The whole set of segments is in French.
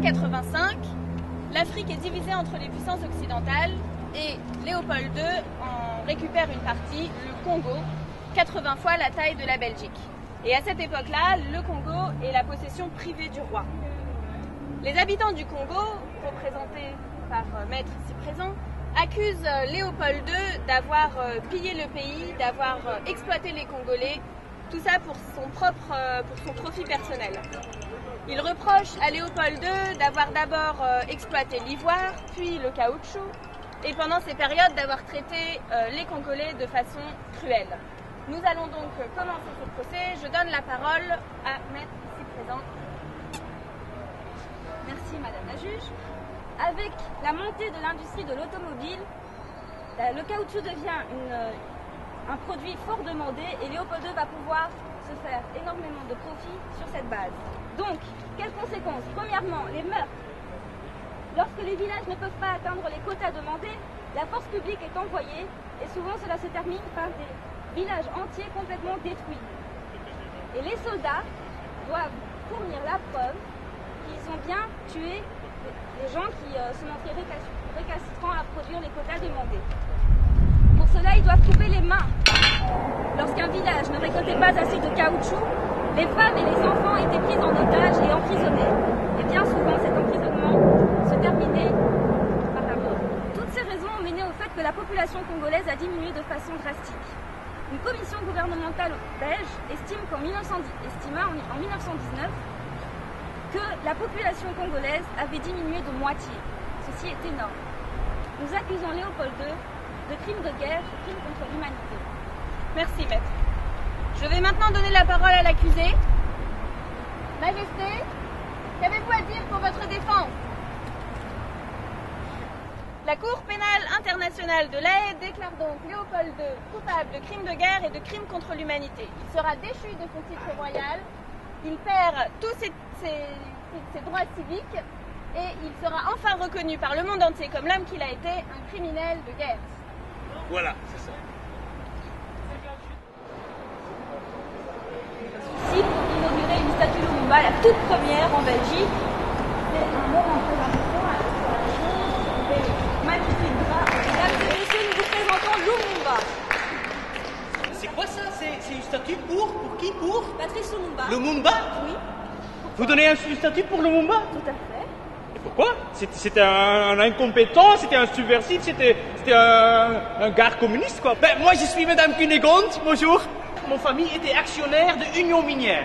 1885, l'Afrique est divisée entre les puissances occidentales et Léopold II en récupère une partie, le Congo, 80 fois la taille de la Belgique. Et à cette époque-là, le Congo est la possession privée du roi. Les habitants du Congo, représentés par euh, Maître ici présent, accusent euh, Léopold II d'avoir euh, pillé le pays, d'avoir exploité les Congolais, tout ça pour son propre, pour son profit personnel. Il reproche à Léopold II d'avoir d'abord exploité l'ivoire, puis le caoutchouc, et pendant ces périodes d'avoir traité les Congolais de façon cruelle. Nous allons donc commencer ce procès. Je donne la parole à Maître ici présent. Merci Madame la juge. Avec la montée de l'industrie de l'automobile, le caoutchouc devient euh, un produit fort demandé et Léopold II va pouvoir se faire énormément de profit sur cette base. Donc, quelles conséquences? Premièrement, les meurtres. Lorsque les villages ne peuvent pas atteindre les quotas demandés, la force publique est envoyée et souvent cela se termine par des village entier complètement détruit. Et les soldats doivent fournir la preuve qu'ils ont bien tué les gens qui euh, se montraient récalcitrants à produire les quotas demandés. Cela, ils doivent couper les mains. Lorsqu'un village ne récoltait pas assez de caoutchouc, les femmes et les enfants étaient pris en otage et emprisonnés. Et bien souvent, cet emprisonnement se terminait par la mort. Toutes ces raisons ont mené au fait que la population congolaise a diminué de façon drastique. Une commission gouvernementale belge estime qu'en estima en 1919 que la population congolaise avait diminué de moitié. Ceci est énorme. Nous accusons Léopold II de crimes de guerre et crimes contre l'humanité. Merci, maître. Je vais maintenant donner la parole à l'accusé. Majesté, qu'avez-vous à dire pour votre défense? La Cour pénale internationale de l'AE déclare donc Léopold II coupable de crimes de guerre et de crimes contre l'humanité. Il sera déchu de son titre royal, il perd tous ses, droits civiques et il sera enfin reconnu par le monde entier comme l'homme qu'il a été, un criminel de guerre. Voilà, c'est ça. Ici, pour inaugurer une statue Lumumba, la toute première en Belgique, c'est un moment très important à c'est quoi ça? C'est une statue pour Pour qui? Pour Patrice Lumumba. Lumumba? Oui. Vous donnez une statue pour Lumumba? Tout à fait. Et pourquoi? C'était un, incompétent, c'était un subversif, c'était un, un gars communiste quoi. Ben, moi je suis Madame Cunégonde, bonjour. Mon famille était actionnaire de Union Minière.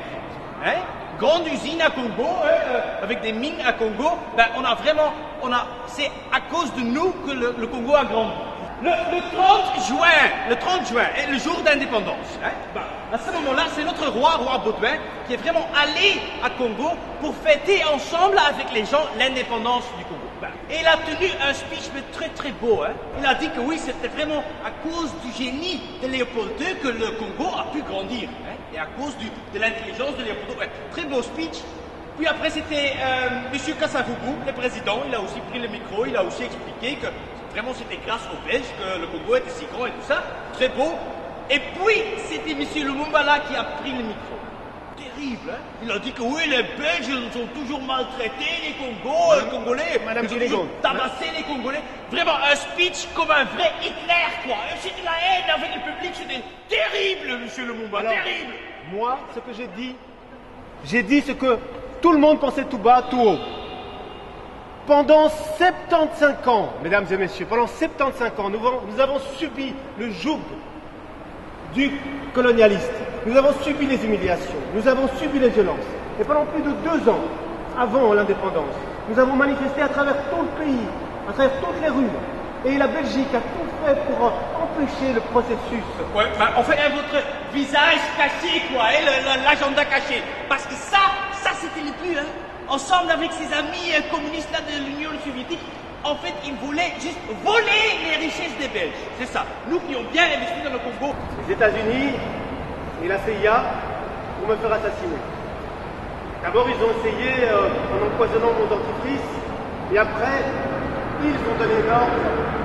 Hein? Grande usine à Congo, hein, euh, avec des mines à Congo, ben, on a vraiment, on a, c'est à cause de nous que le, Congo a grandi. Le, 30 juin, le 30 juin est le jour d'indépendance. Hein. Ben, à ce moment-là, c'est notre roi, roi Baudouin, qui est vraiment allé à Congo pour fêter ensemble avec les gens l'indépendance du Congo. Et il a tenu un speech très très beau. Hein. Il a dit que oui, c'était vraiment à cause du génie de Léopold II que le Congo a pu grandir. Hein et à cause de l'intelligence de Léopoldo. très beau speech. Puis après, c'était euh, M. Kassavubu, le président. Il a aussi pris le micro, il a aussi expliqué que vraiment c'était grâce aux Belges que le Congo était si grand et tout ça. Très beau. Et puis, c'était M. Lumumba là qui a pris le micro. Terrible, hein Il a dit que oui, les Belges ils ont toujours maltraité les Congos, les Congolais. Madame ils ont toujours tabassé les Congolais. Vraiment un speech comme un vrai Hitler, quoi. C'était la haine avec le public, c'était terrible, M. Lumumba, terrible. Moi, ce que j'ai dit, j'ai dit ce que tout le monde pensait tout bas, tout haut. Pendant 75 ans, mesdames et messieurs, pendant 75 ans, nous, avons subi le joug du colonialiste. Nous avons subi les humiliations, nous avons subi les violences. Et pendant plus de deux ans, avant l'indépendance, nous avons manifesté à travers tout le pays, à travers toutes les rues. Et la Belgique a tout fait pour empêcher le processus. Ouais, bah, on fait votre visage caché, quoi, et l'agenda caché. Parce que ça, ça c'était le plus, hein. Ensemble avec ses amis euh, communistes de l'Union soviétique, en fait, ils voulaient juste voler les richesses des Belges. C'est ça. Nous qui ont bien investi dans le Congo. Les États-Unis et la CIA vont me faire assassiner. D'abord, ils ont essayé euh, en empoisonnant mon dentifrice, et après, ils ont donné l'ordre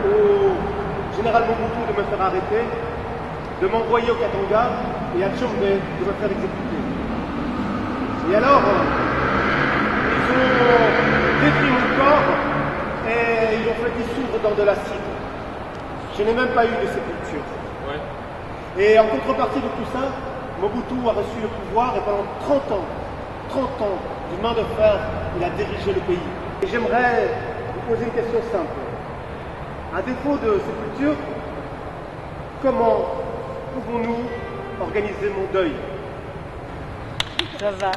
au général Mobutu de me faire arrêter, de m'envoyer au Katanga et à Tchombe de me faire exécuter. Et alors, ils ont détruit mon corps et ils l'ont fait dissoudre dans de l'acide. Je n'ai même pas eu de sépulture. Et en contrepartie de tout ça, Mobutu a reçu le pouvoir et pendant 30 ans, 30 ans, d'une main de fer, il a dirigé le pays. Et j'aimerais vous poser une question simple. À défaut de sépulture, comment pouvons-nous organiser mon deuil? Ça va.